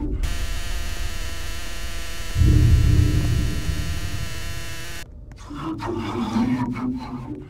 Thank you.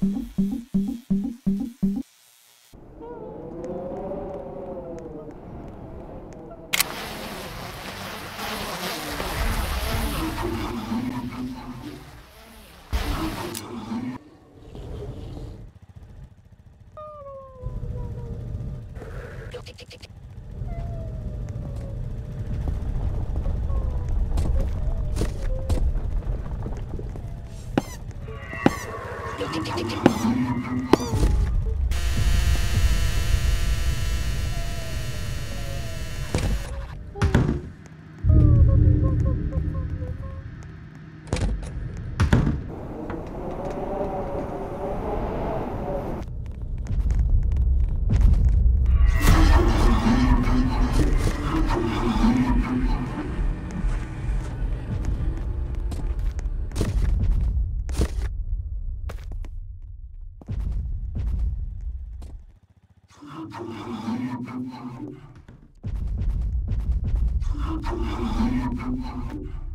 Tick, tick, tick. ってことは。やった!